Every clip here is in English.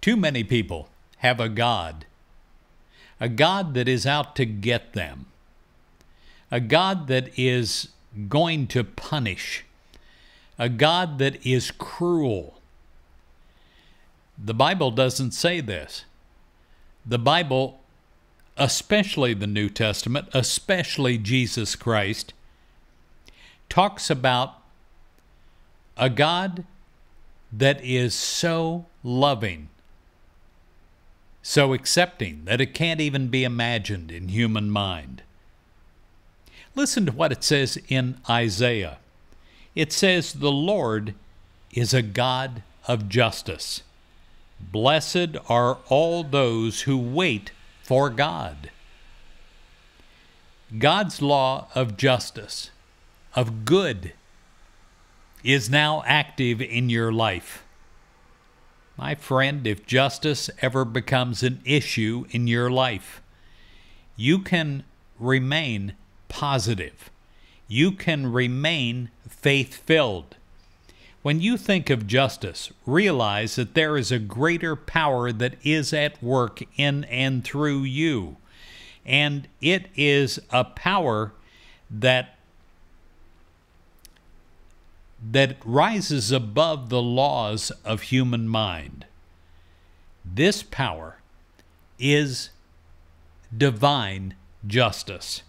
Too many people have a God, a God that is out to get them, a God that is going to punish, a God that is cruel. The Bible doesn't say this. The Bible, especially the New Testament, especially Jesus Christ, talks about a God that is so loving, so accepting that it can't even be imagined in human mind. Listen to what it says in Isaiah. It says, The Lord is a God of justice. Blessed are all those who wait for God. God's law of justice, of good, is now active in your life. My friend, if justice ever becomes an issue in your life, you can remain positive. You can remain faith filled. When you think of justice, realize that there is a greater power that is at work in and through you. And it is a power that that rises above the laws of human mind. This power is divine justice.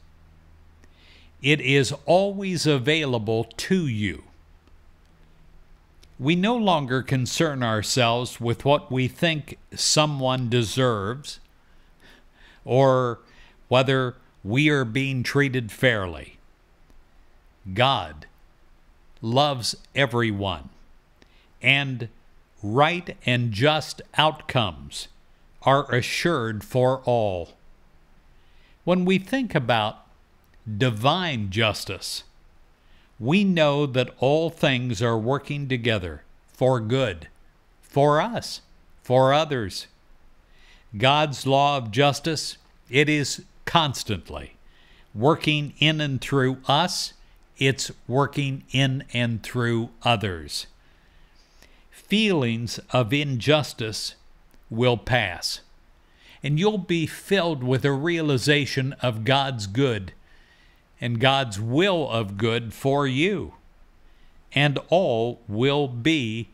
It is always available to you. We no longer concern ourselves with what we think someone deserves or whether we are being treated fairly. God loves everyone, and right and just outcomes are assured for all. When we think about divine justice, we know that all things are working together for good, for us, for others. God's law of justice, it is constantly working in and through us it's working in and through others. Feelings of injustice will pass, and you'll be filled with a realization of God's good and God's will of good for you, and all will be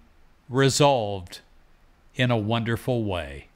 resolved in a wonderful way.